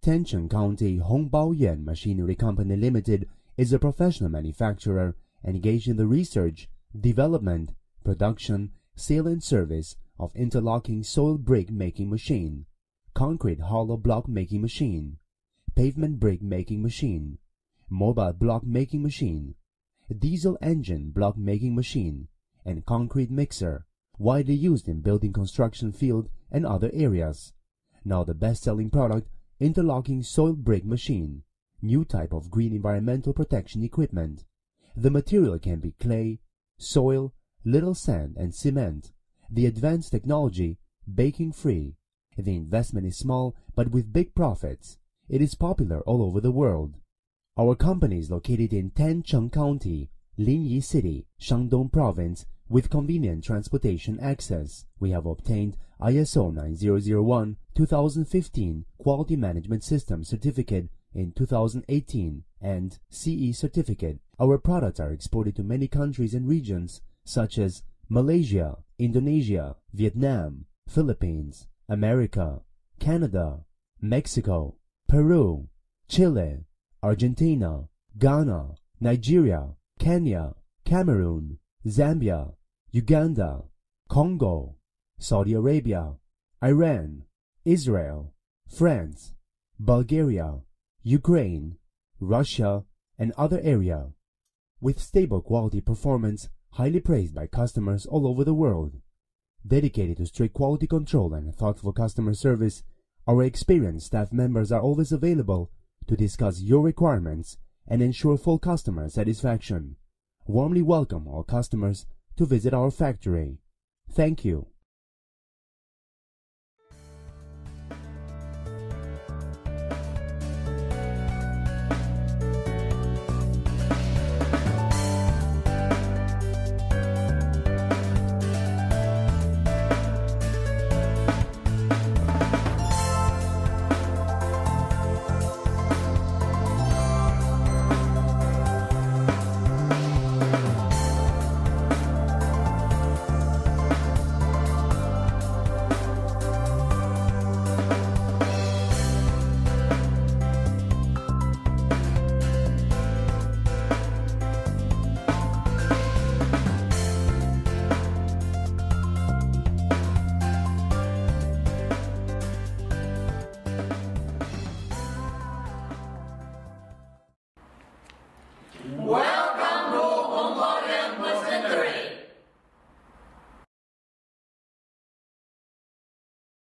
Tancheng County Hongbaoyuan Machinery Company Limited is a professional manufacturer engaged in the research, development, production, sale and service of interlocking soil brick making machine, concrete hollow block making machine, pavement brick making machine, mobile block making machine, diesel engine block making machine, and concrete mixer, widely used in building construction field and other areas. Now the best-selling product, interlocking soil brick machine, new type of green environmental protection equipment. The material can be clay, soil, little sand and cement. The advanced technology, baking free. The investment is small but with big profits. It is popular all over the world. Our company is located in Tancheng County, Linyi City, Shandong Province, with convenient transportation access. We have obtained ISO 9001-2015 Quality Management System Certificate in 2018 and CE Certificate. Our products are exported to many countries and regions such as Malaysia, Indonesia, Vietnam, Philippines, America, Canada, Mexico, Peru, Chile, Argentina, Ghana, Nigeria, Kenya, Cameroon, Zambia, Uganda, Congo, Saudi Arabia, Iran, Israel, France, Bulgaria, Ukraine, Russia, and other area, with stable quality performance highly praised by customers all over the world. Dedicated to strict quality control and thoughtful customer service, our experienced staff members are always available to discuss your requirements and ensure full customer satisfaction. Warmly welcome all customers to visit our factory. Thank you. Wow!